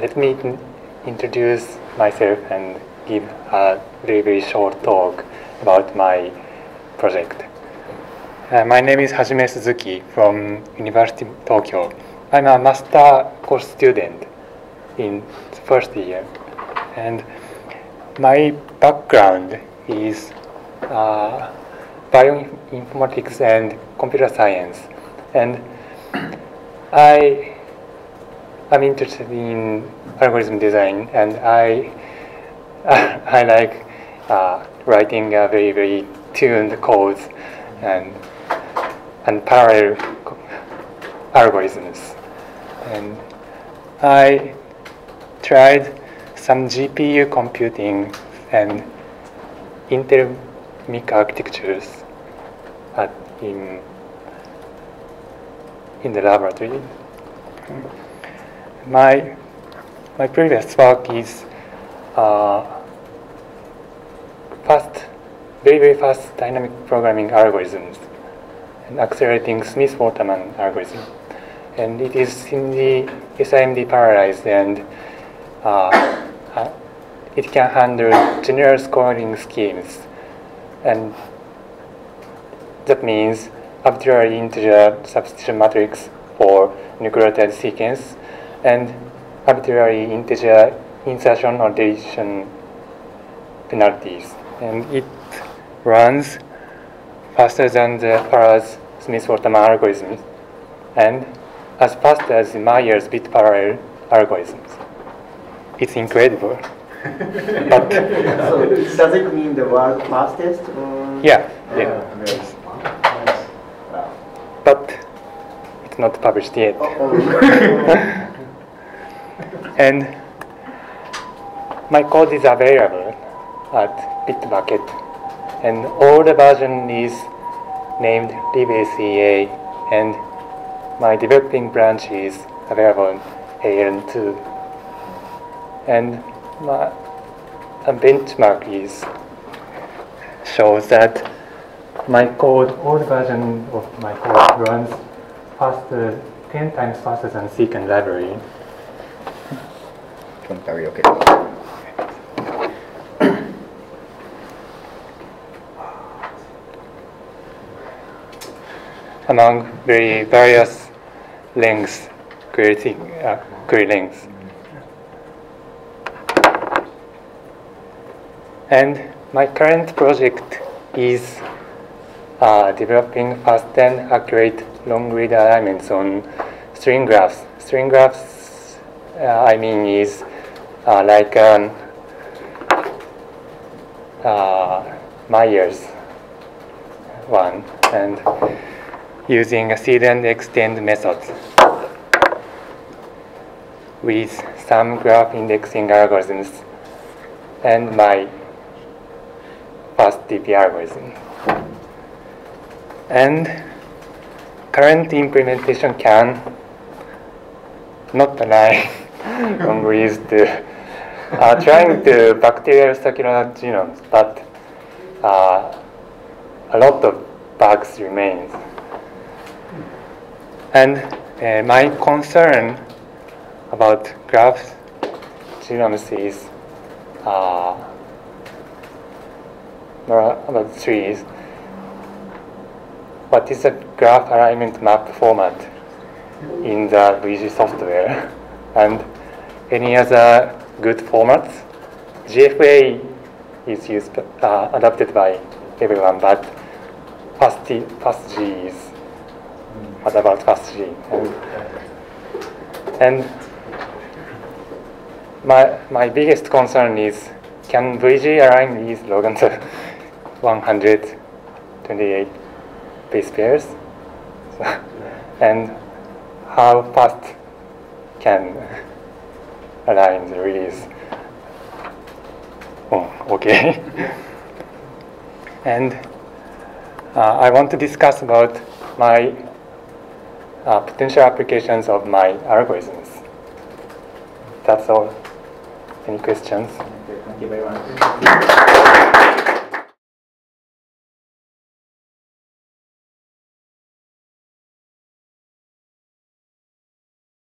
let me introduce myself and give a very, very short talk about my project. Uh, my name is Hajime Suzuki from University of Tokyo. I'm a master course student in the first year, and my background is uh, bioinformatics and computer science, and I am interested in algorithm design, and I I like uh, writing very very tuned codes and and parallel algorithms, and I tried some GPU computing and Intel MIC architectures at, in in the laboratory. My my previous work is uh, fast, very very fast dynamic programming algorithms and accelerating Smith-Waterman algorithm, and it is in the SIMD parallelized and uh, uh, it can handle general scoring schemes, and that means arbitrary integer substitution matrix for nucleotide sequence and arbitrary integer insertion or deletion penalties. And it runs faster than the Farrar's Smith-Waterman algorithms and as fast as the Myers' bit parallel algorithms. It's incredible. but So does it mean the world fastest or? yeah, yeah. Ah, nice. Wow. But it's not published yet. Oh, oh. and my code is available at Bitbucket, and all the version is named libACA, and my developing branch is available AL2. And my a benchmark is shows that my code, the version of my code runs faster, 10 times faster than SeqAn library. Okay. among very various lengths, creating uh, query lengths. And my current project is uh, developing fast and accurate long read alignments on string graphs. String graphs, uh, I mean, is like um, uh, Myers one, and using a seed and extend methods with some graph indexing algorithms and my fast DP algorithm. And current implementation can not align with the uh, trying to bacterial circular genomes, but uh, a lot of bugs remains. And uh, my concern about graphs genomes is uh, about trees. What is a graph alignment map format in the VG software? And any other good formats? GFA is used, uh, adopted by everyone, but FastG, FastG is what about FastG? And, and my, my biggest concern is can VG align these log onto 128 base pairs? So, and how fast can the release? Oh, okay. and uh, I want to discuss about my uh, potential applications of my algorithms. That's all. Any questions? Thank you very much.